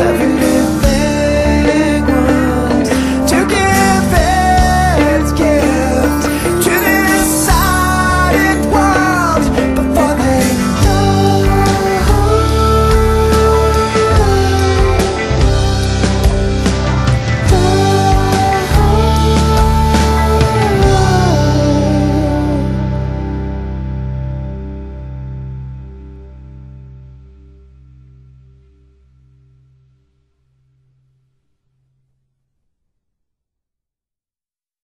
seven.